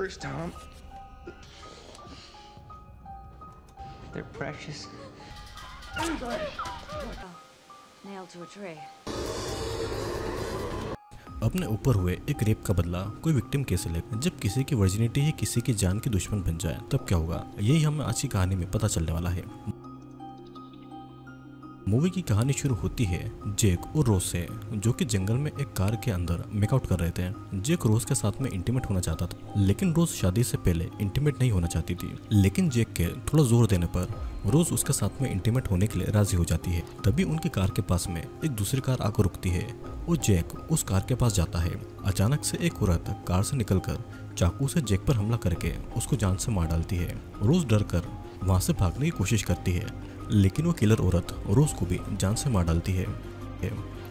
first, Tom. They're precious. Nailed to a tree. अपने ऊपर हुए एक रेप का बदला कोई विक्टिम कैसे ले जब किसी की वर्जिनिटी ही किसी की जान की दुश्मन बन जाए तब क्या होगा यही हमें आज की कहानी में पता चलने वाला है मूवी की कहानी शुरू होती है जेक और रोज से, जो कि जंगल में एक कार के अंदर मेकआउट कर रहे थे। जेक रोज के साथ में इंटीमेट होना चाहता था, लेकिन रोज शादी से पहले इंटीमेट नहीं होना चाहती थी। लेकिन जेक के थोड़ा ज़ोर देने पर रोज उसके साथ में इंटीमेट होने के लिए राज़ी हो जाती है। तभी उनकी कार के पास में एक दूसरी कार आकर रुकती है और जैक उस कार के पास जाता है। अचानक से एक औरत कार से निकलकर चाकू से जैक पर हमला करके उसको जान से मार डालती है। रोज डर कर वहाँ से भागने की कोशिश करती है। लेकिन वो किलर औरत रोज को भी जान से मार डालती है।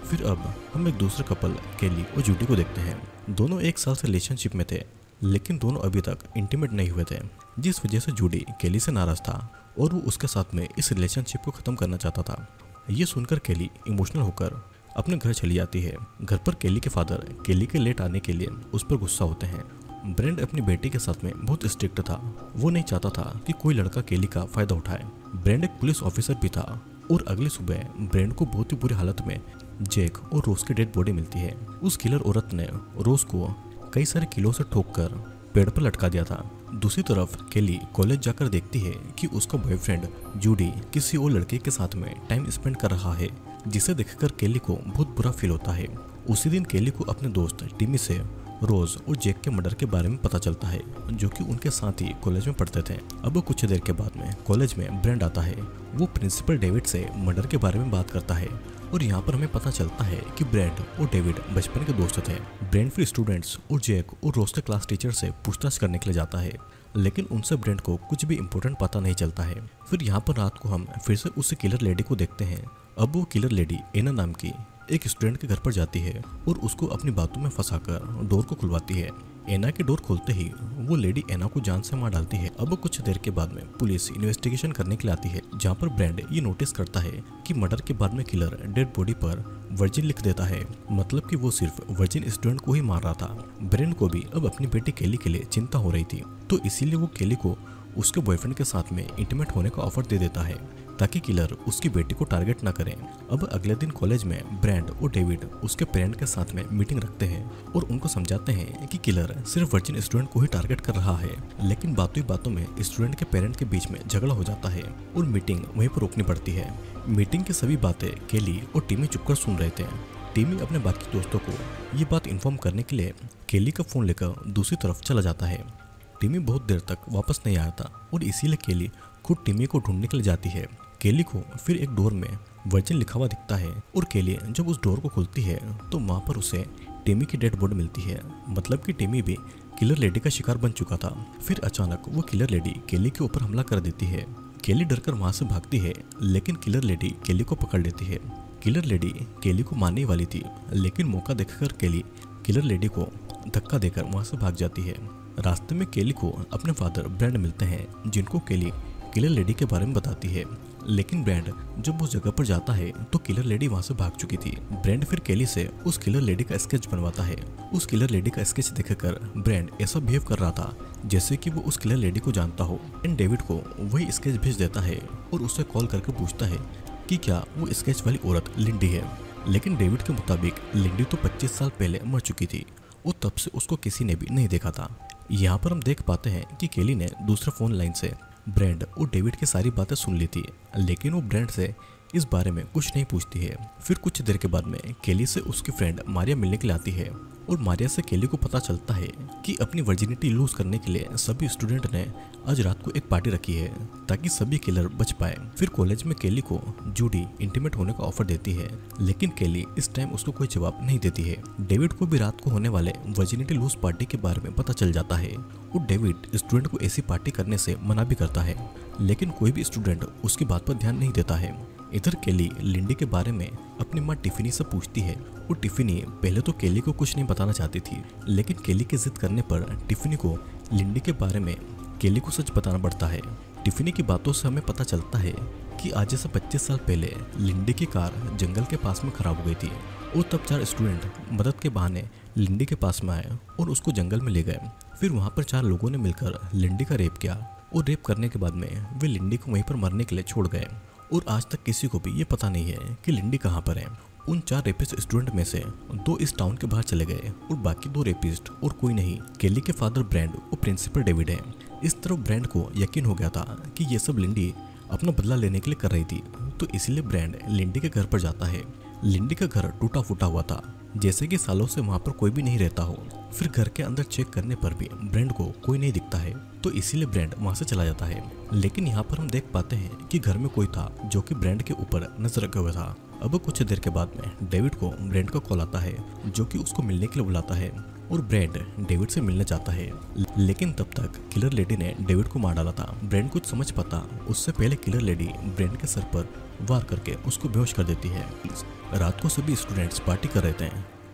फिर अब हम एक दूसरे कपल, केली और जूडी को देखते हैं। दोनों एक साल से रिलेशनशिप में थे, लेकिन दोनों अभी तक इंटीमेट नहीं हुए थे, जिस वजह से जूडी केली से नाराज़ था और वो उसके साथ में इस रिलेशनशिप को ख़त्म करना चाहता था। ये सुनकर केली इमोशनल होकर अपने घर चली जाती है। घर पर केली के फादर केली के लेट आने के लिए उस पर गुस्सा होते हैं। ब्रेंड अपनी बेटी के साथ में बहुत स्ट्रिक्ट था। वो नहीं चाहता था कि कोई लड़का केली का फ़ायदा उठाए। ब्रेंड एक पुलिस ऑफिसर भी था और अगली सुबह ब्रेंड को बहुत ही बुरी हालत में जेक और रोज की डेड बॉडी मिलती है। उस किलर औरत ने रोज को कई सारे किलो से ठोक कर पेड़ पर लटका दिया था। दूसरी तरफ़ केली कॉलेज जाकर देखती है कि उसका बॉयफ्रेंड जूडी किसी और लड़के के साथ में टाइम स्पेंड कर रहा है, जिसे देखकर केली को बहुत बुरा फील होता है। उसी दिन केली को अपने दोस्त टिमी से रोज और जेक के मर्डर के बारे में पता चलता है, जो कि उनके साथ ही कॉलेज में पढ़ते थे। अब कुछ देर के बाद में कॉलेज में ब्रेंड आता है। वो प्रिंसिपल डेविड से मर्डर के बारे में बात करता है और यहाँ पर हमें पता चलता है कि ब्रेंड और डेविड बचपन के दोस्त थे। ब्रेंड फिर स्टूडेंट्स और जेक और रोज के क्लास टीचर से पूछताछ करने के लिए जाता है, लेकिन उनसे ब्रेंड को कुछ भी इम्पोर्टेंट पता नहीं चलता है। फिर यहाँ पर रात को हम फिर से उस किलर लेडी को देखते हैं। अब वो किलर लेडी एना नाम की एक स्टूडेंट के घर पर जाती है और उसको अपनी बातों में फंसाकर डोर को खुलवाती है। एना की डोर खोलते ही वो लेडी एना को जान से मार डालती है। अब कुछ देर के बाद में पुलिस इन्वेस्टिगेशन करने के लिए आती है, जहाँ पर ब्रांड ये नोटिस करता है कि मर्डर के बाद में किलर डेड बॉडी पर वर्जिन लिख देता है। मतलब कि वो सिर्फ़ वर्जिन स्टूडेंट को ही मार रहा था। ब्रेंड को भी अब अपनी बेटी केली के लिए चिंता हो रही थी। तो इसीलिए वो केली को उसके बॉयफ्रेंड के साथ में इंटीमेट होने का ऑफ़र दे देता है। ताकि किलर उसकी बेटी को टारगेट ना करें। अब अगले दिन कॉलेज में ब्रैंड और डेविड उसके पेरेंट के साथ में मीटिंग रखते हैं और उनको समझाते हैं कि किलर सिर्फ़ वर्जिन स्टूडेंट को ही टारगेट कर रहा है, लेकिन बातों बातों में स्टूडेंट के पेरेंट के बीच में झगड़ा हो जाता है और मीटिंग वहीं पर रोकनी पड़ती है। मीटिंग की सभी बातें केली और टीमी चुपकर सुन रहे थे। टीमी अपने बाकी दोस्तों को ये बात इन्फॉर्म करने के लिए केली का फ़ोन लेकर दूसरी तरफ़ चला जाता है। टीमी बहुत देर तक वापस नहीं आया था और इसीलिए केली खुद टीमी को ढूँढने के लिए जाती है। केली को फिर एक डोर में वर्जिन लिखा हुआ दिखता है और केली जब उस डोर को खुलती है तो वहाँ पर उसे टेमी की डेड बॉडी मिलती है। मतलब कि टेमी भी किलर लेडी का शिकार बन चुका था। फिर अचानक वो किलर लेडी केली के ऊपर हमला कर देती है। केली डरकर वहाँ से भागती है, लेकिन किलर लेडी केली को पकड़ लेती है। किलर लेडी केली को मारने वाली थी, लेकिन मौका देखकर केली किलर लेडी को धक्का देकर वहाँ से भाग जाती है। रास्ते में केली को अपने फादर ब्रैंड मिलते हैं, जिनको केली किलर लेडी के बारे में बताती है। लेकिन ब्रैंड जब उस जगह पर जाता है तो किलर लेडी वहाँ से भाग चुकी थी। ब्रैंड फिर केली से उस किलर लेडी का स्केच बनवाता है। उस किलर लेडी का स्केच देखकर ब्रैंड ऐसा बिहेव कर रहा था, जैसे कि वो उस किलर लेडी को जानता हो। एंड डेविड को वही स्केच भेज देता है और उससे कॉल करके पूछता है कि क्या वो स्केच वाली औरत लिंडी है? लेकिन डेविड के मुताबिक लिंडी तो 25 साल पहले मर चुकी थी और तब से उसको किसी ने भी नहीं देखा था। यहाँ पर हम देख पाते हैं कि केली ने दूसरे फ़ोन लाइन से ब्रेंड वो डेविड की सारी बातें सुन लेती है। लेकिन वो ब्रैंड से इस बारे में कुछ नहीं पूछती है। फिर कुछ देर के बाद में केली से उसकी फ्रेंड मारिया मिलने के लिए आती है और मारिया से केली को पता चलता है कि अपनी वर्जिनिटी लूज करने के लिए सभी स्टूडेंट ने आज रात को एक पार्टी रखी है ताकि सभी किलर बच पाए। फिर कॉलेज में केली को जूडी इंटीमेट होने का ऑफ़र देती है, लेकिन केली इस टाइम उसको कोई जवाब नहीं देती है। डेविड को भी रात को होने वाले वर्जिनिटी लूज पार्टी के बारे में पता चल जाता है और डेविड स्टूडेंट को ऐसी पार्टी करने से मना भी करता है, लेकिन कोई भी स्टूडेंट उसकी बात पर ध्यान नहीं देता है। इधर केली लिंडी के बारे में अपनी माँ टिफिनी से पूछती है। और टिफिनी पहले तो केली को कुछ नहीं बताना चाहती थी, लेकिन केली की जिद करने पर टिफिनी को लिंडी के बारे में केली को सच बताना पड़ता है। टिफिनी की बातों से हमें पता चलता है कि आज से 25 साल पहले लिंडी की कार जंगल के पास में खराब हो गई थी। और तब चार स्टूडेंट मदद के बहाने लिंडी के पास में आए और उसको जंगल में ले गए। फिर वहाँ पर चार लोगों ने मिलकर लिंडी का रेप किया और रेप करने के बाद में वे लिंडी को वहीं पर मरने के लिए छोड़ गए। और आज तक किसी को भी ये पता नहीं है कि लिंडी कहाँ पर है। उन चार रेपिस्ट स्टूडेंट में से दो इस टाउन के बाहर चले गए और बाकी दो रेपिस्ट और कोई नहीं। केली के फादर ब्रांड और प्रिंसिपल डेविड है। इस तरफ़ ब्रांड को यकीन हो गया था कि ये सब लिंडी अपना बदला लेने के लिए कर रही थी तो इसलिए ब्रांड लिंडी के घर पर जाता है। लिंडी का घर टूटा फूटा हुआ था। जैसे कि सालों से वहाँ पर कोई भी नहीं रहता हो। फिर घर के अंदर चेक करने पर भी ब्रांड को कोई नहीं दिखता है तो इसीलिए ब्रांड वहाँ से चला जाता है। लेकिन यहाँ पर हम देख पाते हैं कि घर में कोई था जो कि ब्रांड के ऊपर नज़र रखे हुए था। अब कुछ देर के बाद में डेविड को ब्रांड का कॉल आता है, जो कि उसको मिलने के लिए बुलाता है और ब्रेंड डेविड से मिलने जाता है। लेकिन तब तक किलर लेडी ने डेविड को मार डाला था। ब्रेंड कुछ समझ पाता, उससे पहले किलर लेडी ब्रेंड के सर पर वार करके उसको बेहोश कर देती है। रात को सभी स्टूडेंट्स पार्टी कर रहे थे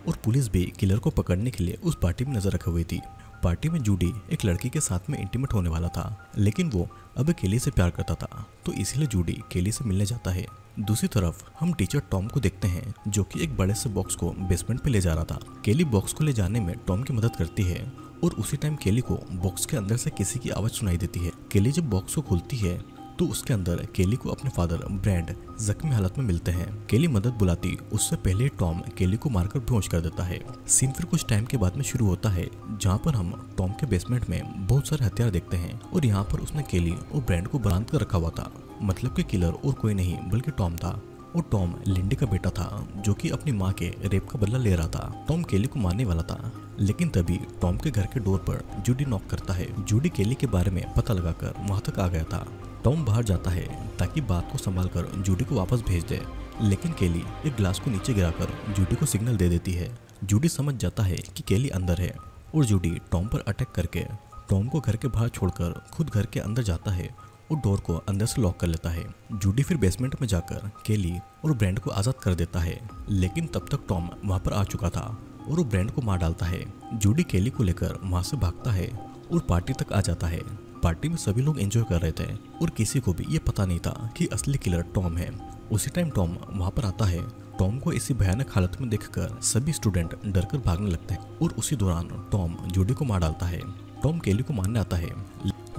और पुलिस भी किलर को पकड़ने के लिए उस पार्टी में नज़र रखे हुई थी। पार्टी में जूडी एक लड़की के साथ में इंटीमेट होने वाला था, लेकिन वो अब केली से प्यार करता था तो इसीलिए जूडी केली से मिलने जाता है। दूसरी तरफ़, हम टीचर टॉम को देखते हैं, जो कि एक बड़े से बॉक्स को बेसमेंट पे ले जा रहा था। केली बॉक्स को ले जाने में टॉम की मदद करती है और उसी टाइम केली को बॉक्स के अंदर से किसी की आवाज़ सुनाई देती है। केली जब बॉक्स को खोलती है तो उसके अंदर केली को अपने फादर ब्रैंड जख्मी हालत में मिलते हैं। केली मदद बुलाती, उससे पहले टॉम केली को मारकर बेहोश कर देता है। सीन फिर कुछ टाइम के बाद में शुरू होता है, जहाँ पर हम टॉम के बेसमेंट में बहुत सारे हथियार देखते हैं, और यहाँ पर उसने केली और ब्रांड को बरामद कर रखा हुआ था। मतलब कि किलर और कोई नहीं, बल्कि टॉम था। और टॉम लिंडी का बेटा था, जो कि अपनी माँ के रेप का बदला ले रहा था। टॉम केली को मारने वाला था, लेकिन तभी टॉम के घर के डोर पर जूडी नॉक करता है। जूडी केली के बारे में पता लगाकर वहाँ तक आ गया था। टॉम बाहर जाता है, ताकि बात को संभाल कर जूडी को वापस भेज दे। लेकिन केली एक ग्लास को नीचे गिराकर जूडी को सिग्नल दे देती है। जूडी समझ जाता है कि केली अंदर है, और जूडी टॉम पर अटैक करके टॉम को घर के बाहर छोड़कर खुद घर के अंदर जाता है। और डोर को अंदर से लॉक कर लेता है। जूडी फिर बेसमेंट में जाकर केली और ब्रांड को आज़ाद कर देता है। लेकिन तब तक टॉम वहाँ पर आ चुका था और वो ब्रांड को मार डालता है। जूडी केली को लेकर वहाँ से भागता है और पार्टी तक आ जाता है। पार्टी में सभी लोग एंजॉय कर रहे थे और किसी को भी ये पता नहीं था कि असली किलर टॉम है। उसी टाइम टॉम वहाँ पर आता है। टॉम को इसी भयानक हालत में देखकर सभी स्टूडेंट डरकर भागने लगते हैं और उसी दौरान टॉम जूडी को मार डालता है। टॉम केली को मारने आता है।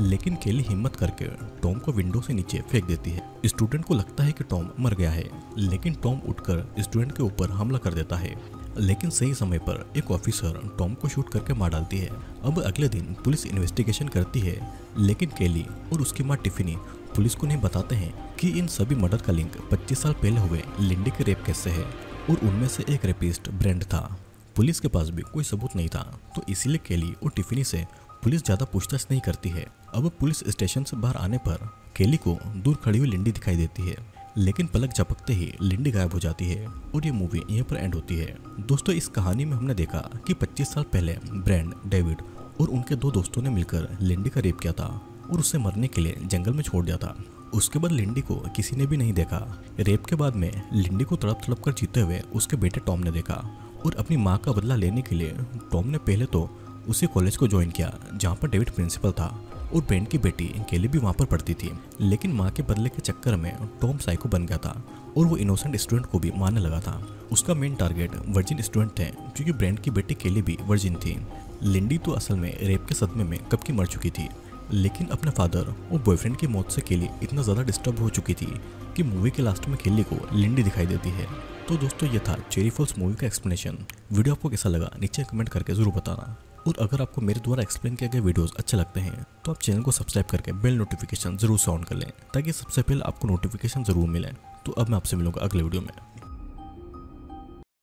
लेकिन केली हिम्मत करके टॉम को विंडो से नीचे फेंक देती है। स्टूडेंट को लगता है कि टॉम मर गया है, लेकिन टॉम उठकर स्टूडेंट के ऊपर हमला कर देता है। लेकिन सही समय पर एक ऑफिसर टॉम को शूट करके मार डालती है। अब अगले दिन पुलिस इन्वेस्टिगेशन करती है, लेकिन केली और उसकी माँ टिफिनी पुलिस को नहीं बताते हैं कि इन सभी मर्डर का लिंक 25 साल पहले हुए लिंडी के रेप केस से है और उनमें से एक रेपिस्ट ब्रेंड था। पुलिस के पास भी कोई सबूत नहीं था तो इसीलिए केली और टिफिनी से पुलिस ज़्यादा पूछताछ नहीं करती है। अब पुलिस स्टेशन से बाहर आने पर केली को दूर खड़ी हुई लिंडी दिखाई देती है, लेकिन पलक झपकते ही लिंडी गायब हो जाती है और ये मूवी यहीं पर एंड होती है। दोस्तों, इस कहानी में हमने देखा कि 25 साल पहले ब्रैंड, डेविड और उनके दो दोस्तों ने मिलकर लिंडी का रेप किया था और उसे मरने के लिए जंगल में छोड़ दिया था। उसके बाद लिंडी को किसी ने भी नहीं देखा। रेप के बाद में लिंडी को तड़प तड़प कर जीते हुए उसके बेटे टॉम ने देखा और अपनी माँ का बदला लेने के लिए टॉम ने पहले तो उसी कॉलेज को ज्वाइन किया, जहाँ पर डेविड प्रिंसिपल था। और ब्रेन की बेटी केली भी वहाँ पर पढ़ती थी। लेकिन माँ के बदले के चक्कर में टॉम साइको बन गया था और वो इनोसेंट स्टूडेंट को भी मारने लगा था। उसका मेन टारगेट वर्जिन स्टूडेंट थे, क्योंकि ब्रेंड की बेटी केली भी वर्जिन थी। लिंडी तो असल में रेप के सदमे में कब की मर चुकी थी, लेकिन अपने फादर और बॉयफ्रेंड की मौत से केली इतना ज़्यादा डिस्टर्ब हो चुकी थी कि मूवी के लास्ट में केली को लिंडी दिखाई देती है। तो दोस्तों, ये था चेरी फॉल्स मूवी का एक्सप्लेनेशन। वीडियो आपको कैसा लगा, नीचे कमेंट करके ज़रूर बताना। और अगर आपको मेरे द्वारा एक्सप्लेन किया गया वीडियोस अच्छे लगते हैं तो आप चैनल को सब्सक्राइब करके बेल नोटिफिकेशन ज़रूर से ऑन कर लें, ताकि सबसे पहले आपको नोटिफिकेशन ज़रूर मिले। तो अब मैं आपसे मिलूँगा अगले वीडियो में।